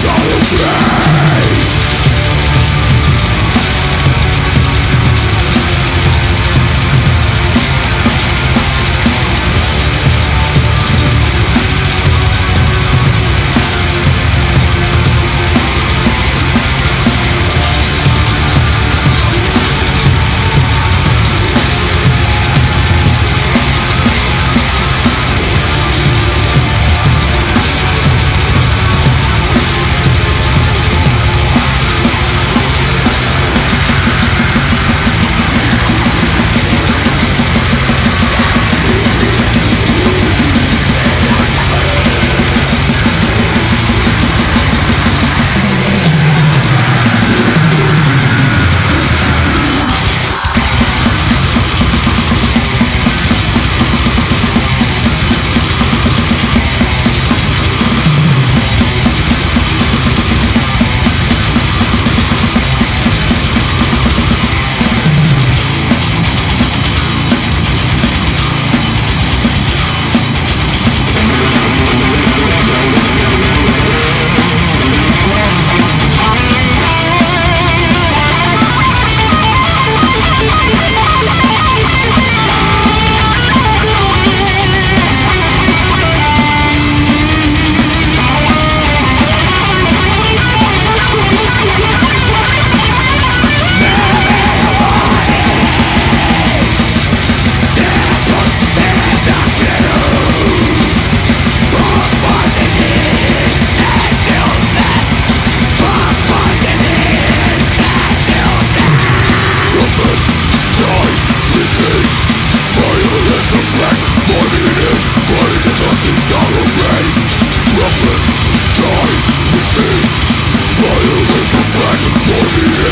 Show you free